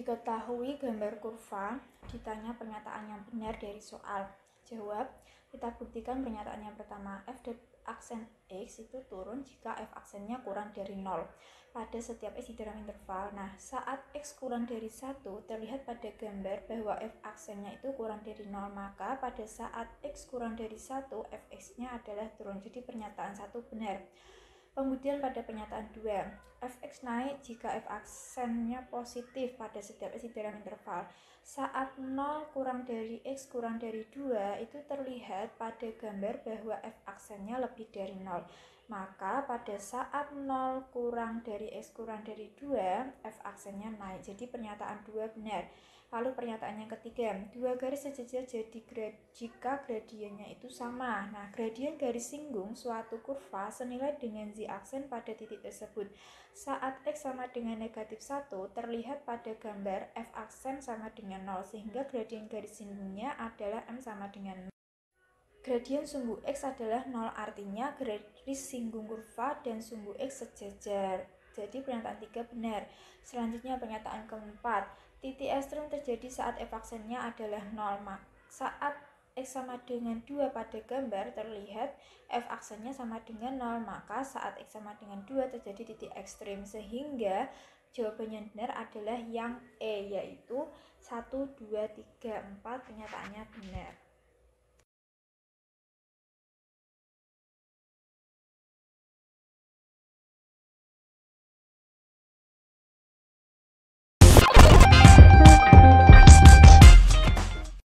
Ketahui gambar kurva, ditanya pernyataan yang benar dari soal. Jawab, kita buktikan pernyataan yang pertama, f aksen x itu turun jika f aksennya kurang dari 0 pada setiap x di dalam interval. Nah, saat x kurang dari 1, terlihat pada gambar bahwa f aksennya itu kurang dari 0, maka pada saat x kurang dari 1, fx-nya adalah turun. Jadi pernyataan satu benar. Kemudian pada pernyataan 2, fx naik jika f aksennya positif pada setiap x di dalam interval. Saat 0 kurang dari x kurang dari 2 itu terlihat pada gambar bahwa f aksennya lebih dari 0. Maka pada saat 0 kurang dari x kurang dari 2, f aksennya naik. Jadi pernyataan 2 benar. Lalu pernyataan yang ketiga, dua garis sejajar jadi grad, jika gradiennya itu sama. Nah, gradien garis singgung suatu kurva senilai dengan z aksen pada titik tersebut. Saat x sama dengan negatif 1, terlihat pada gambar f aksen sama dengan 0, sehingga gradien garis singgungnya adalah m sama dengan 0. Gradien sumbu x adalah 0, artinya garis singgung kurva dan sumbu x sejajar. Jadi pernyataan 3 benar. Selanjutnya pernyataan keempat, Titik ekstrem terjadi saat f aksennya adalah 0. Saat x sama dengan 2 pada gambar terlihat f aksennya sama dengan 0, maka saat x sama dengan 2 terjadi titik ekstrim sehingga jawaban yang benar adalah yang E yaitu 1, 2, 3, 4 kenyataannya benar.